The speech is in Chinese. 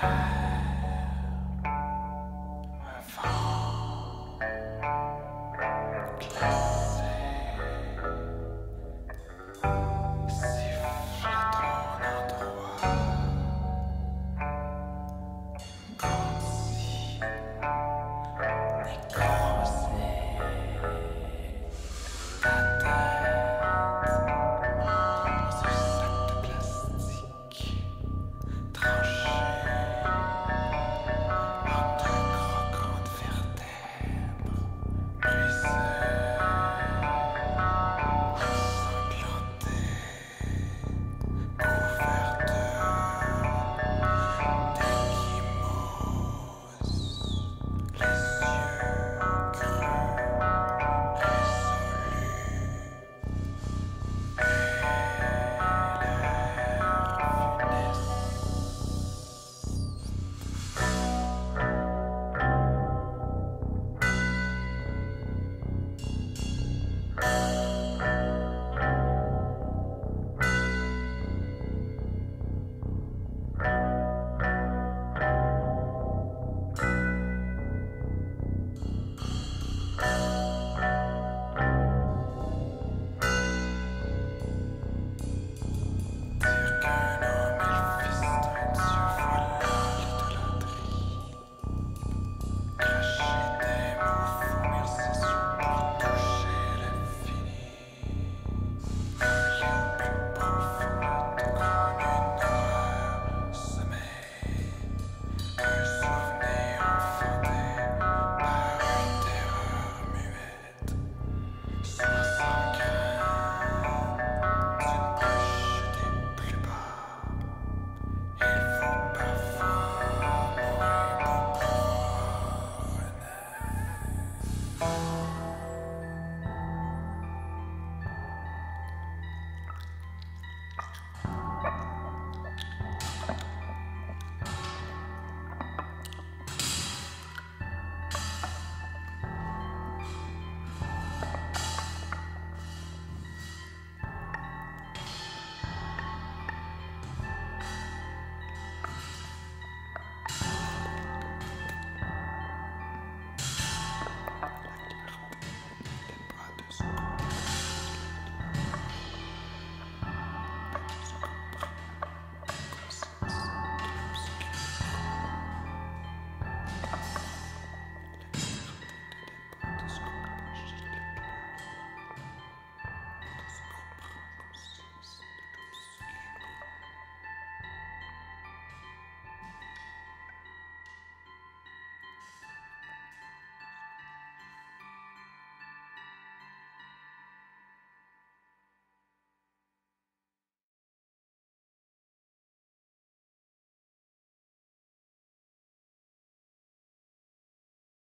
は。